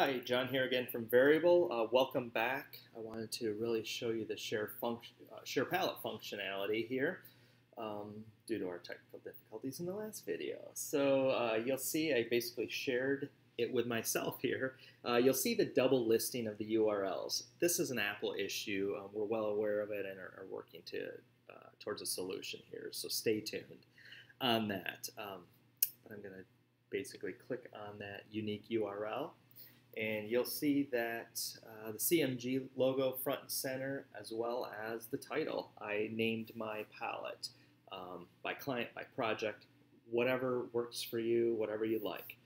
Hi, John here again from Variable. Uh, welcome back. I wanted to really show you the share function, uh, share palette functionality here um, due to our technical difficulties in the last video. So uh, you'll see I basically shared it with myself here. Uh, you'll see the double listing of the URLs. This is an Apple issue. Um, we're well aware of it and are, are working to uh, towards a solution here. So stay tuned on that. Um, but I'm going to basically click on that unique URL and you'll see that uh, the CMG logo front and center as well as the title. I named my palette um, by client, by project, whatever works for you, whatever you like.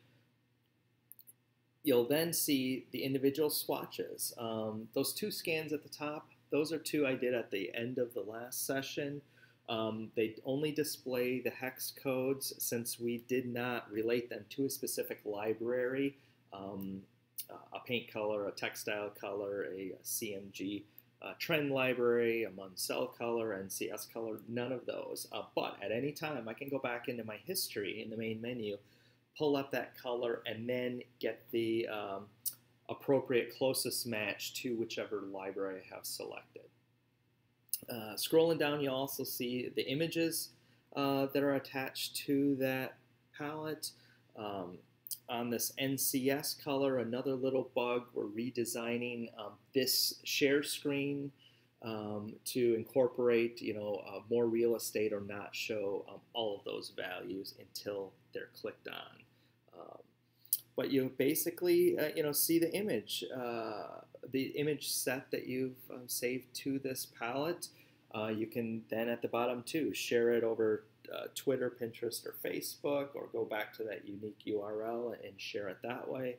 You'll then see the individual swatches. Um, those two scans at the top, those are two I did at the end of the last session. Um, they only display the hex codes since we did not relate them to a specific library. Um, a paint color, a textile color, a, CMG uh, trend library, a Munsell color, NCS color, none of those. Uh, but at any time, I can go back into my history in the main menu, pull up that color, and then get the um, appropriate closest match to whichever library I have selected. Uh, scrolling down, you also see the images uh, that are attached to that palette. Um, on this NCS color, another little bug. We're redesigning um, this share screen um, to incorporate, you know, uh, more real estate or not show um, all of those values until they're clicked on. Um, but you basically, uh, you know, see the image, uh, the image set that you've um, saved to this palette. Uh, you can then at the bottom too share it over uh, Twitter, Pinterest, or Facebook, or go back to that unique URL and share it that way.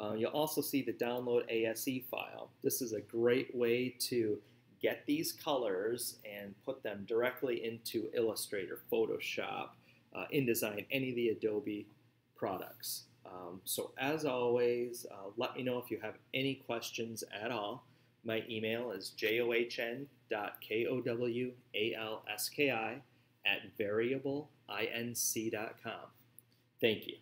Uh, you'll also see the download ASE file. This is a great way to get these colors and put them directly into Illustrator, Photoshop, uh, InDesign, any of the Adobe products. Um, so as always, uh, let me know if you have any questions at all. My email is john.kowalski at variableinc.com. Thank you.